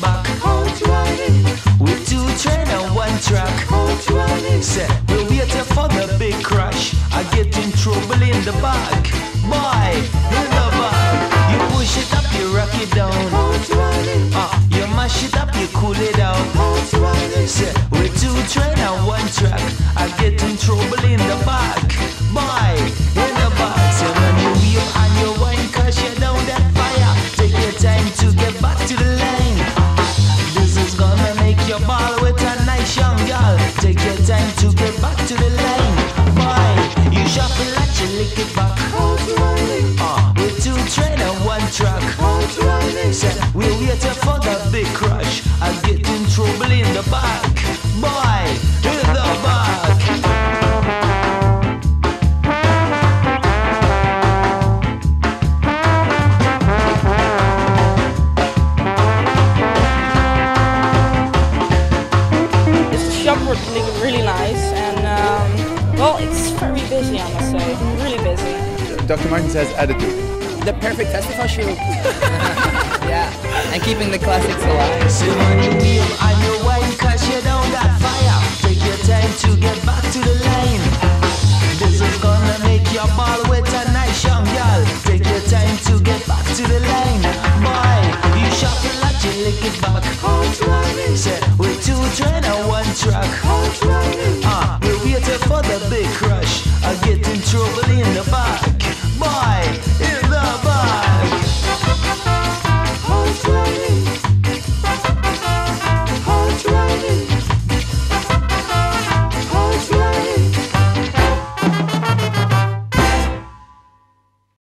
back. With two train and one track. Say, we're waiting for the big crash. I get in trouble in the back. Boy, in the back. You push it up, you rock it down. Uh, you mash it up, you cool it down. Say, Take your time to get back to the lane. Boy, you shuffle like you lick it back. Uh, with two train and one track. Say, we're waiting for the big crush. I get in trouble in the back. Was really, really nice and um, well, it's very busy, I must say. Really busy. Dr. Martens says attitude. The perfect festival shoe. yeah, and keeping the classics alive. Say when you wheel and you wine cause you down that fire Take your time to get back to the lane This is gonna make your ball with a nice young girl Take your time to get back to the lane Boy, you shuffle like you lick it back Say, with two train and